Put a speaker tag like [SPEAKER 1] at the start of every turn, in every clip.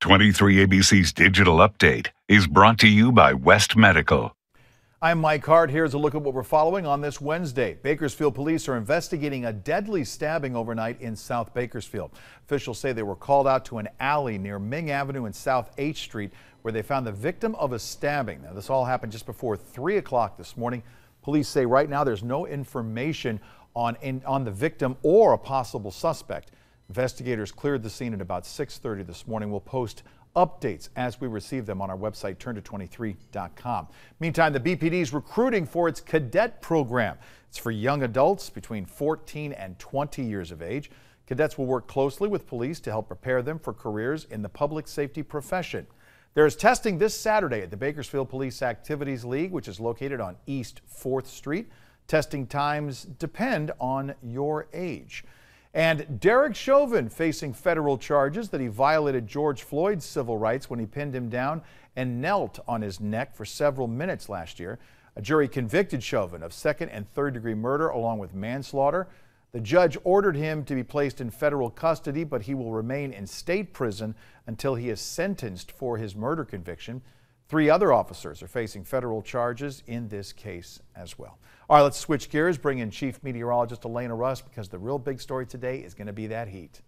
[SPEAKER 1] 23 ABC's digital update is brought to you by West Medical.
[SPEAKER 2] I'm Mike Hart. Here's a look at what we're following on this Wednesday. Bakersfield police are investigating a deadly stabbing overnight in South Bakersfield. Officials say they were called out to an alley near Ming Avenue and South H Street where they found the victim of a stabbing. Now, this all happened just before 3 o'clock this morning. Police say right now there's no information on, in, on the victim or a possible suspect. Investigators cleared the scene at about 6:30 this morning. We'll post updates as we receive them on our website, turnto23.com. Meantime, the BPD is recruiting for its cadet program. It's for young adults between 14 and 20 years of age. Cadets will work closely with police to help prepare them for careers in the public safety profession. There is testing this Saturday at the Bakersfield Police Activities League, which is located on East 4th Street. Testing times depend on your age. And Derek Chauvin facing federal charges that he violated George Floyd's civil rights when he pinned him down and knelt on his neck for several minutes last year. A jury convicted Chauvin of second and third degree murder along with manslaughter. The judge ordered him to be placed in federal custody, but he will remain in state prison until he is sentenced for his murder conviction. Three other officers are facing federal charges in this case as well. All right, let's switch gears, bring in Chief Meteorologist Elena Russ because the real big story today is going to be that heat.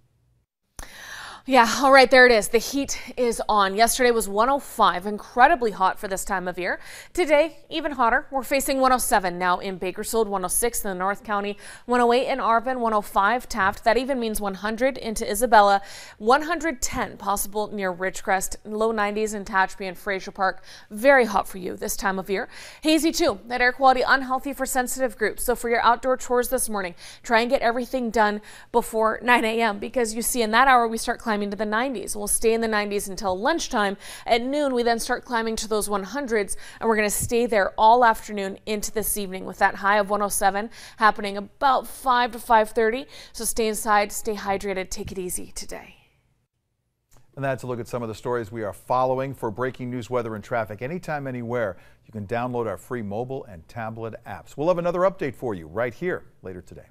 [SPEAKER 3] Yeah, all right, there it is. The heat is on. Yesterday was 105, incredibly hot for this time of year. Today, even hotter. We're facing 107 now in Bakersfield, 106 in the North County, 108 in Arvin, 105 Taft. That even means 100 into Isabella, 110 possible near Ridgecrest, low 90s in Tehachapi and Frazier Park. Very hot for you this time of year. Hazy too. That air quality unhealthy for sensitive groups. So for your outdoor chores this morning, try and get everything done before 9 a.m. because you see in that hour we start climbing climbing to the 90s. We'll stay in the 90s until lunchtime. At noon, we then start climbing to those 100s, and we're going to stay there all afternoon into this evening with that high of 107 happening about 5 to 5.30. So stay inside, stay hydrated, take it easy today.
[SPEAKER 2] And that's a look at some of the stories we are following for breaking news, weather, and traffic anytime, anywhere. You can download our free mobile and tablet apps. We'll have another update for you right here later today.